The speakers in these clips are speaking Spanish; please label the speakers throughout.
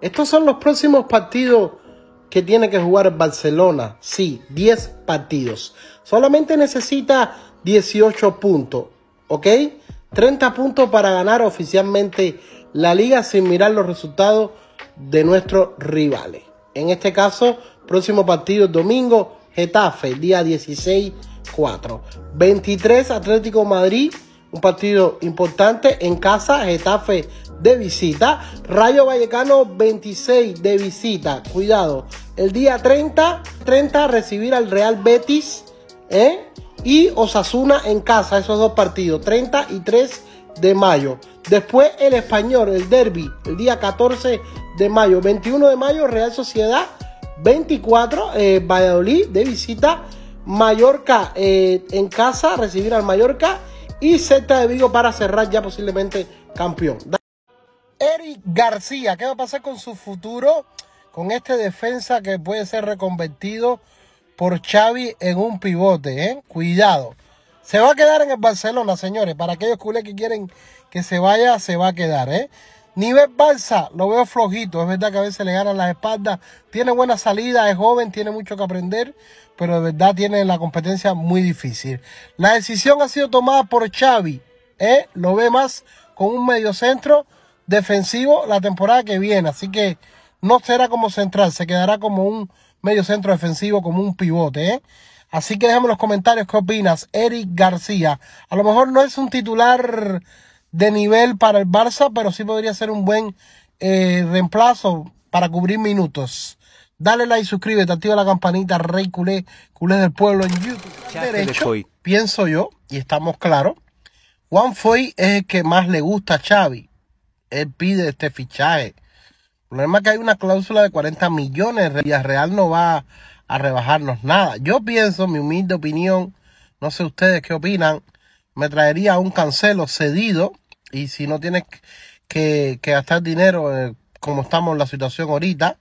Speaker 1: Estos son los próximos partidos que tiene que jugar el Barcelona. Sí, 10 partidos. Solamente necesita 18 puntos, ¿ok? 30 puntos para ganar oficialmente la liga sin mirar los resultados de nuestros rivales. En este caso, próximo partido domingo, Getafe, día 16, 4. 23 Atlético Madrid, un partido importante en casa, Getafe de visita. Rayo Vallecano 26 de visita. Cuidado. El día 30, 30 recibir al Real Betis. ¿eh? Y Osasuna en casa, esos dos partidos. 30 y 3 de mayo. Después el español, el derby, el día 14 de mayo. 21 de mayo, Real Sociedad. 24, eh, Valladolid de visita. Mallorca eh, en casa, recibir al Mallorca. Y Celta de Vigo para cerrar ya posiblemente campeón. Eric García, ¿qué va a pasar con su futuro? Con este defensa que puede ser reconvertido por Xavi en un pivote, ¿eh? Cuidado. Se va a quedar en el Barcelona, señores. Para aquellos culés que quieren que se vaya, se va a quedar, ¿eh? Nivel Barça, lo veo flojito. Es verdad que a veces le ganan las espaldas. Tiene buena salida, es joven, tiene mucho que aprender. Pero de verdad tiene la competencia muy difícil. La decisión ha sido tomada por Xavi. ¿eh? Lo ve más con un medio centro defensivo la temporada que viene. Así que no será como central, se quedará como un medio centro defensivo, como un pivote. ¿eh? Así que déjame en los comentarios qué opinas. Eric García. A lo mejor no es un titular de nivel para el Barça, pero sí podría ser un buen eh, reemplazo para cubrir minutos. Dale like, suscríbete, activa la campanita, Rey Culé, Culé del Pueblo en YouTube. Derecho, pienso yo, y estamos claros, Juan Foy es el que más le gusta a Xavi él pide este fichaje. El problema es que hay una cláusula de 40 millones. Real no va a rebajarnos nada. Yo pienso, mi humilde opinión, no sé ustedes qué opinan, me traería un cancelo cedido. Y si no tienes que, gastar dinero, eh, como estamos en la situación ahorita,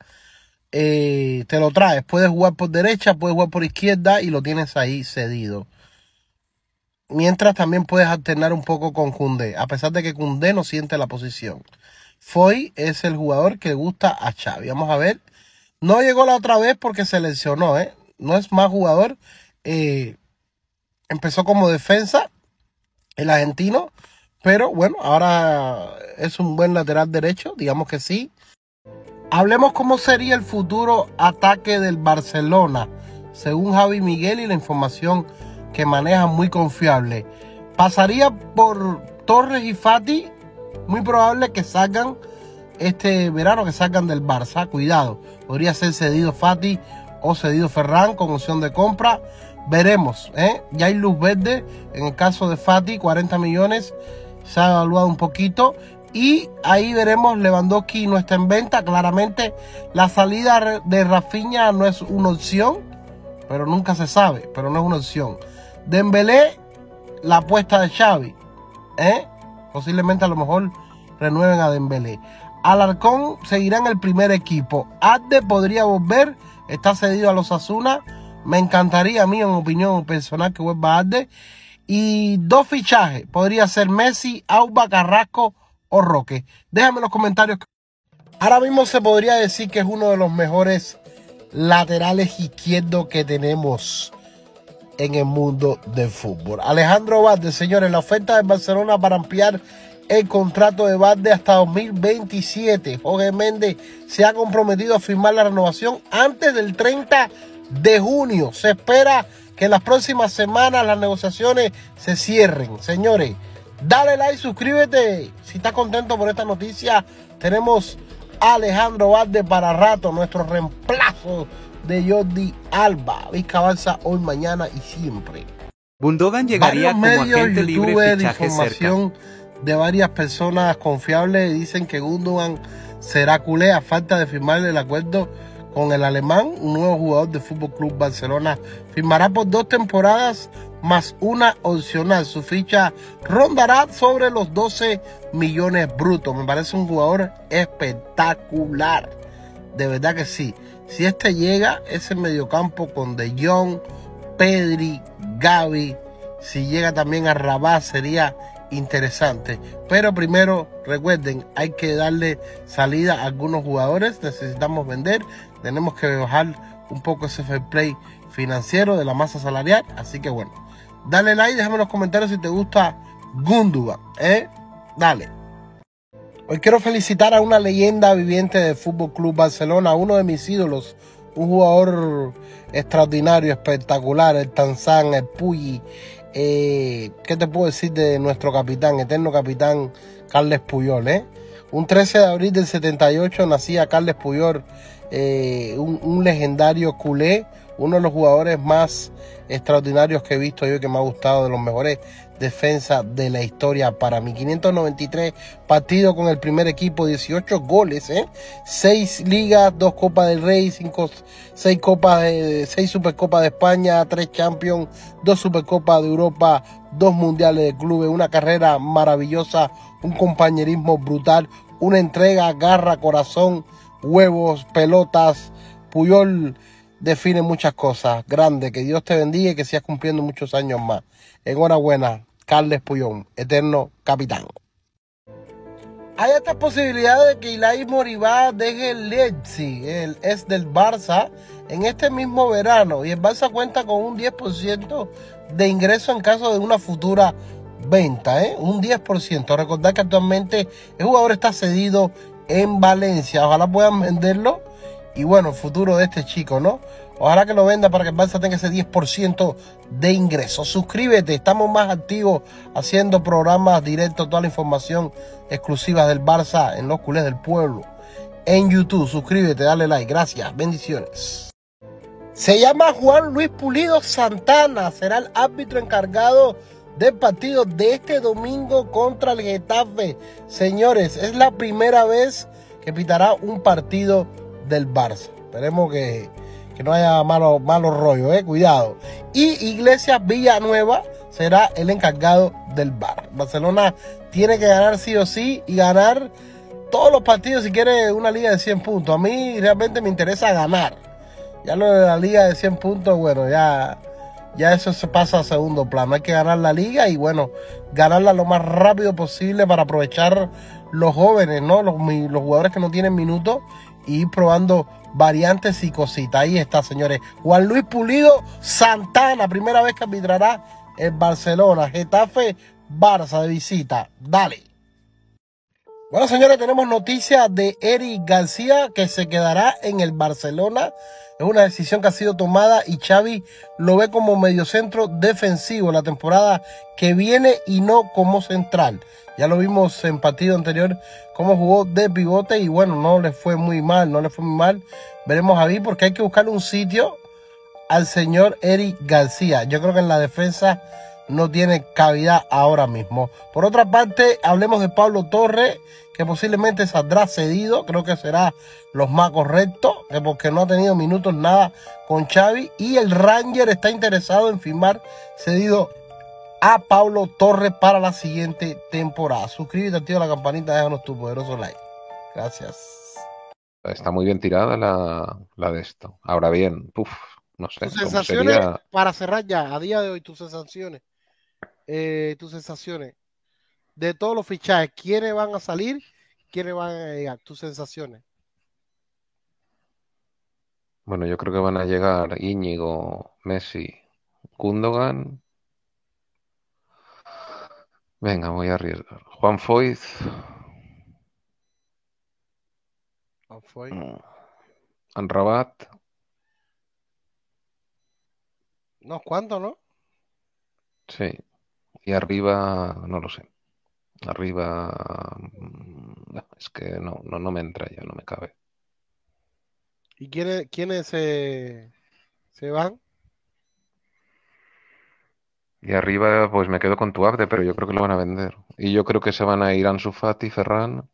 Speaker 1: eh, te lo traes. Puedes jugar por derecha, puedes jugar por izquierda y lo tienes ahí cedido. Mientras también puedes alternar un poco con Cundé, a pesar de que Cundé no siente la posición. Foy es el jugador que gusta a Xavi. Vamos a ver. No llegó la otra vez porque se lesionó, ¿eh? No es más jugador. Eh, empezó como defensa el argentino, pero bueno, ahora es un buen lateral derecho, digamos que sí. Hablemos cómo sería el futuro ataque del Barcelona, según Javi Miguel y la información que maneja muy confiable. Pasaría por Torres y Fati, muy probable que salgan este verano, que salgan del Barça. Cuidado, podría ser cedido Fati o cedido Ferran con opción de compra. Veremos, ¿eh? ya hay luz verde en el caso de Fati, 40 millones, se ha evaluado un poquito. Y ahí veremos, Lewandowski no está en venta. Claramente la salida de Rafinha no es una opción, pero nunca se sabe, pero no es una opción. Dembélé, la apuesta de Xavi. ¿eh? Posiblemente a lo mejor renueven a Dembélé. Alarcón seguirá en el primer equipo. Adde podría volver. Está cedido a los Asuna. Me encantaría a mí, en opinión personal, que vuelva Adde. Y dos fichajes. Podría ser Messi, Auba, Carrasco o Roque. Déjame en los comentarios. Ahora mismo se podría decir que es uno de los mejores laterales izquierdos que tenemos en el mundo del fútbol. Alejandro Valde, señores, la oferta de Barcelona para ampliar el contrato de Valde hasta 2027. Jorge Méndez se ha comprometido a firmar la renovación antes del 30 de junio. Se espera que en las próximas semanas las negociaciones se cierren. Señores, dale like, suscríbete. Si estás contento por esta noticia, tenemos a Alejandro Valde para rato, nuestro reemplazo de Jordi Alba. Vizca avanza hoy, mañana y siempre.
Speaker 2: Bundogan llegaría como agente libre
Speaker 1: de información de varias personas confiables dicen que Gundogan será culé a falta de firmar el acuerdo con el alemán, un nuevo jugador de Fútbol Club Barcelona. Firmará por dos temporadas más una opcional. Su ficha rondará sobre los 12 millones brutos. Me parece un jugador espectacular. De verdad que sí. Si este llega, ese mediocampo con De Jong, Pedri, Gaby, si llega también a Rabat sería interesante. Pero primero, recuerden, hay que darle salida a algunos jugadores. Necesitamos vender. Tenemos que bajar un poco ese fair play financiero de la masa salarial. Así que bueno, dale like, déjame en los comentarios si te gusta Gunduga. ¿eh? Dale. Hoy quiero felicitar a una leyenda viviente del Fútbol Club Barcelona, uno de mis ídolos, un jugador extraordinario, espectacular, el Tanzán, el Puyi, eh, ¿Qué te puedo decir de nuestro capitán, eterno capitán Carles Puyol? Eh? Un 13 de abril del 78 nacía Carles Puyol, eh, un, legendario culé, uno de los jugadores más extraordinarios que he visto yo, que me ha gustado, de los mejores defensas de la historia para mí. 593 partidos con el primer equipo, 18 goles, ¿eh? 6 ligas, 2 Copas del Rey, 5, 6 Copas de, 6 Supercopas de España, 3 Champions, 2 Supercopas de Europa, 2 Mundiales de Clubes, una carrera maravillosa, un compañerismo brutal, una entrega, garra, corazón, huevos, pelotas, Puyol define muchas cosas. Grande, que Dios te bendiga y que sigas cumpliendo muchos años más. Enhorabuena, Carles Puyón, eterno capitán. Hay esta posibilidad de que Ilai Moribá deje el Leipzig, el es del Barça, en este mismo verano. Y el Barça cuenta con un 10% de ingreso en caso de una futura venta, ¿eh? un 10%. Recordad que actualmente el jugador está cedido en Valencia. Ojalá puedan venderlo y bueno, futuro de este chico, ¿no? Ojalá que lo venda para que el Barça tenga ese 10% de ingresos. Suscríbete, estamos más activos haciendo programas directos, toda la información exclusiva del Barça en los culés del pueblo. En YouTube, suscríbete, dale like, gracias, bendiciones. Se llama Juan Luis Pulido Santana, será el árbitro encargado del partido de este domingo contra el Getafe. Señores, es la primera vez que pitará un partido del Barça. Esperemos que, no haya malos malo rollos, eh, cuidado. Y Iglesias Villanueva será el encargado del bar. Barcelona tiene que ganar sí o sí y ganar todos los partidos si quiere una liga de 100 puntos. A mí realmente me interesa ganar. Ya lo de la liga de 100 puntos, bueno, ya, ya eso se pasa a segundo plano. Hay que ganar la liga y bueno, ganarla lo más rápido posible para aprovechar los jóvenes, ¿no? Los, los jugadores que no tienen minutos y ir probando variantes y cositas. Ahí está, señores. Juan Luis Pulido Santana, primera vez que arbitrará en Barcelona. Getafe, Barça de visita. Dale. Bueno, señores, tenemos noticias de Eric García que se quedará en el Barcelona. Es una decisión que ha sido tomada y Xavi lo ve como mediocentro defensivo la temporada que viene y no como central. Ya lo vimos en partido anterior cómo jugó de pivote y bueno, no le fue muy mal, no le fue muy mal. Veremos a ver porque hay que buscar un sitio al señor Eric García. Yo creo que en la defensa no tiene cavidad ahora mismo. Por otra parte, hablemos de Pablo Torres, que posiblemente saldrá cedido, creo que será lo más correcto, porque no ha tenido minutos nada con Xavi y el Ranger está interesado en firmar cedido a Pablo Torres para la siguiente temporada. Suscríbete, activa la campanita, déjanos tu poderoso like. Gracias.
Speaker 3: Está muy bien tirada la, de esto. Ahora bien, uf, no sé.
Speaker 1: Tus sensaciones, para cerrar ya, a día de hoy, tus sensaciones, eh, tus sensaciones de todos los fichajes, ¿quiénes van a salir? ¿Quiénes van a llegar? Tus sensaciones.
Speaker 3: Bueno, yo creo que van a llegar Íñigo, Messi, Gundogan Venga, voy a arriesgar. Juan Foyz.
Speaker 1: Juan Foyz.
Speaker 3: Mm. Anrabat.
Speaker 1: No, ¿cuánto, no?
Speaker 3: Sí. Y arriba, no lo sé. Arriba. Mm, es que no, no, no me entra ya, no me cabe.
Speaker 1: ¿Y quiénes, quiénes se, se van?
Speaker 3: Y arriba, pues me quedo con tu Abde, pero yo creo que lo van a vender. Y yo creo que se van a ir Ansu Fati, Ferran.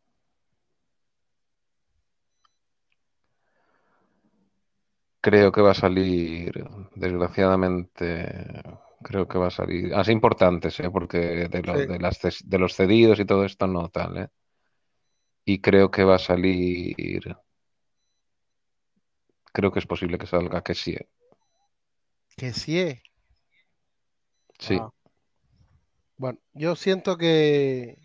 Speaker 3: Creo que va a salir, desgraciadamente, creo que va a salir. Así importantes, ¿eh? porque de, de, las, de los cedidos y todo esto no tal, ¿eh? Y creo que va a salir. Creo que es posible que salga que sí.
Speaker 1: Que sí.
Speaker 3: Sí.
Speaker 1: Bueno, yo siento que